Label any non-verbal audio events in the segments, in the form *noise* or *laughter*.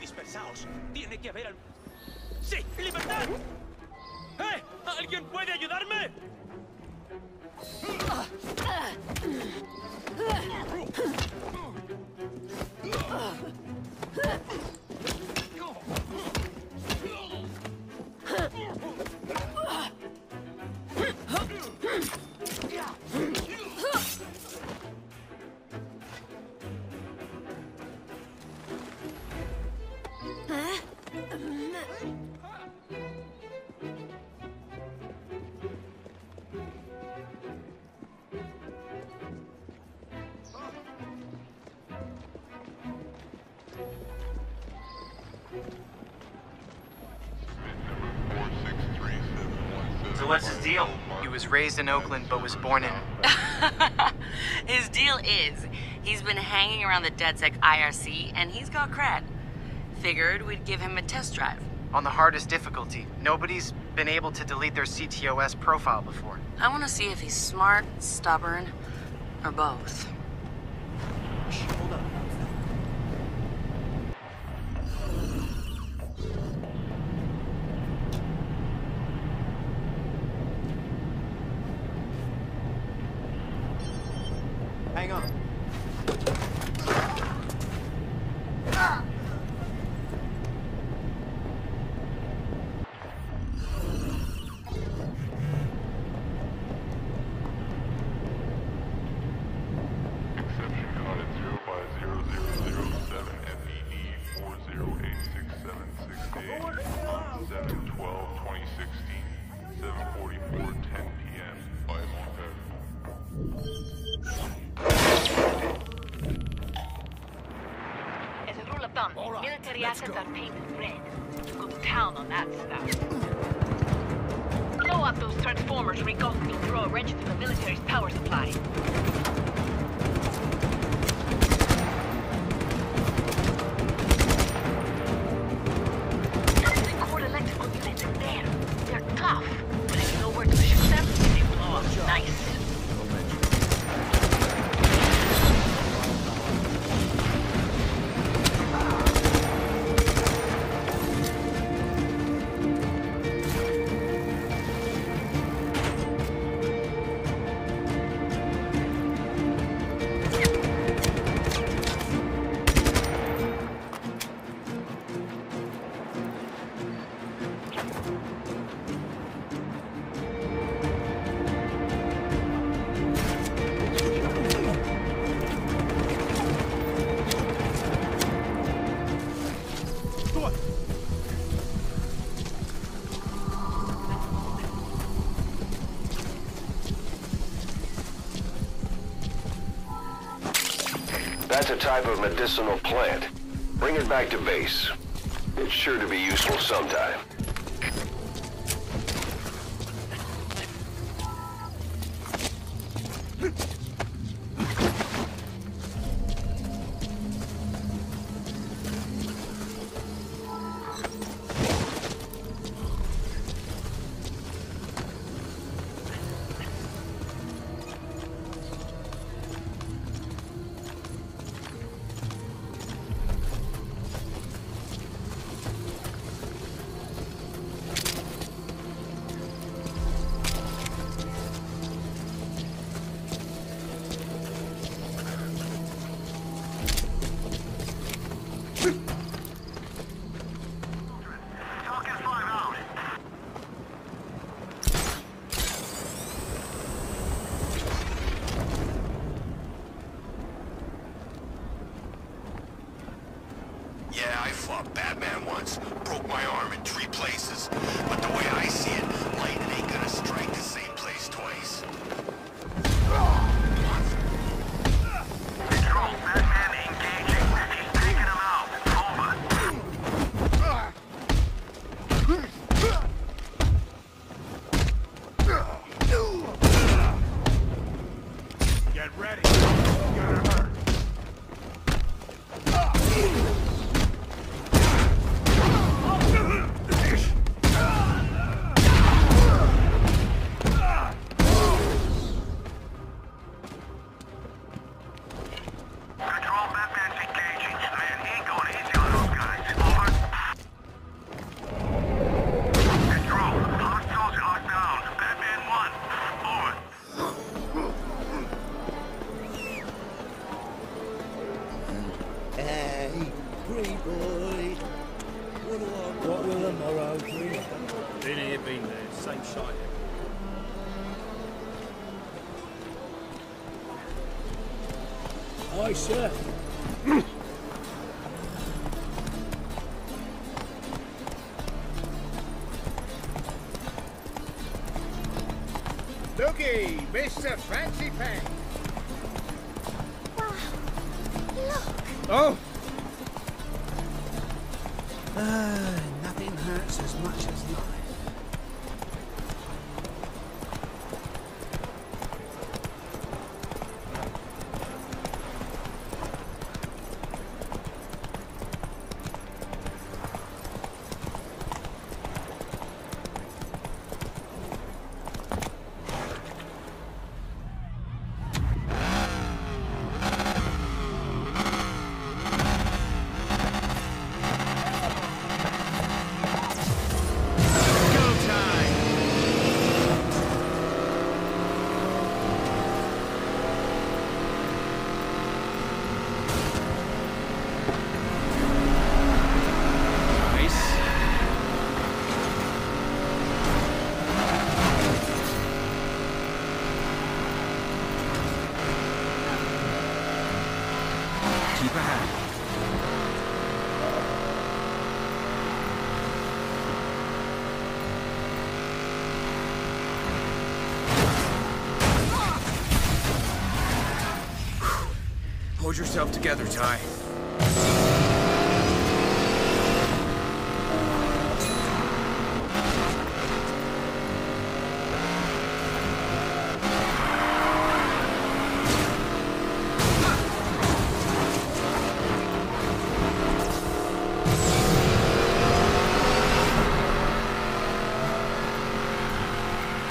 Dispersaos. Tiene que haber al... ¡Sí! ¡Libertad! ¡Eh! ¿Alguien puede ayudarme? Oh, So what's his deal? He was raised in Oakland but was born in. *laughs* His deal is he's been hanging around the DedSec IRC and he's got cred. Figured we'd give him a test drive. on the hardest difficulty. Nobody's been able to delete their CTOS profile before. I want to see if he's smart, stubborn, or both. Hang military assets are painted red. You go to town on that stuff. Blow up those transformers Rico will throw a wrench through the military's power supply. That's a type of medicinal plant. Bring it back to base. It's sure to be useful sometime. Aye, sir. Looky, Mr. Fancy Pants. Oh! Uh, nothing hurts as much as life. Nice. Keep ahead. Hold yourself together, Ty.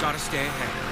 Gotta stay ahead.